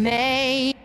May.